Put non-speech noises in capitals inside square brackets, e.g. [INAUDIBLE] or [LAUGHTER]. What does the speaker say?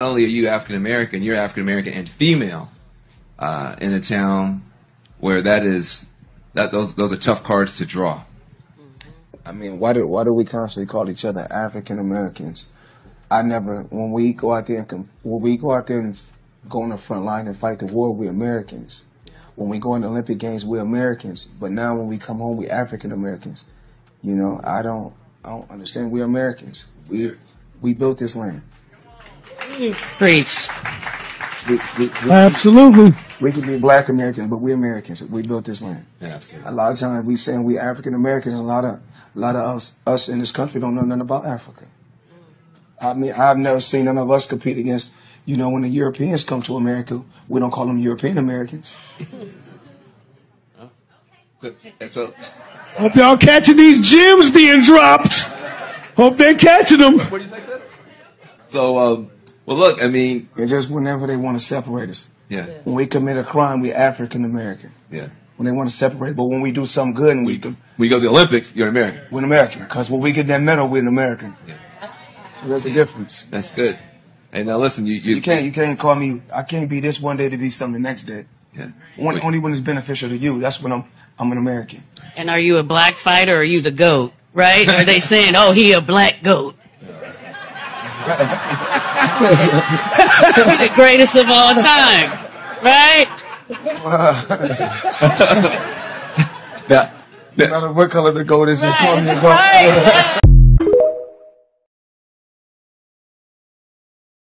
only are you African American, you're African American and female uh, in a town where that is that those those are tough cards to draw. I mean, why do why do we constantly call each other African Americans? I never when we go out there and when we go out there and go on the front line and fight the war, we're Americans. When we go in the Olympic Games, we're Americans. But now when we come home, we're African Americans. You know, I don't I don't understand. We're Americans. We we built this land. Preach. We, we, we, Absolutely. we can be black Americans, but we're Americans. We built this land. Absolutely. A lot of times we saying we African Americans. A lot of a lot of us us in this country don't know nothing about Africa. I mean, I've never seen none of us compete against. You know, when the Europeans come to America, we don't call them European Americans. [LAUGHS] Good. And so, Hope y'all catching these gems being dropped. Hope they're catching them. what do you think? That? So, um, well, look, I mean, It's just whenever they want to separate us. yeah, When we commit a crime, we African American. yeah. When they want to separate, but when we do something good and we can, When you go to the Olympics, you're an American. we're an American. Because when we get that medal, we're an American. Yeah. So there's a difference. That's good. Hey, now listen, you you, You can't you can't call me. I can't be this one day to be something the next day. Yeah. Only, only when it's beneficial to you. That's when I'm I'm an American. And are you a black fighter or are you the goat? Right? Are they saying, oh, he a black goat? [LAUGHS] the greatest of all time. Right? Now, No matter what color the gold is, just call me a goat. Right.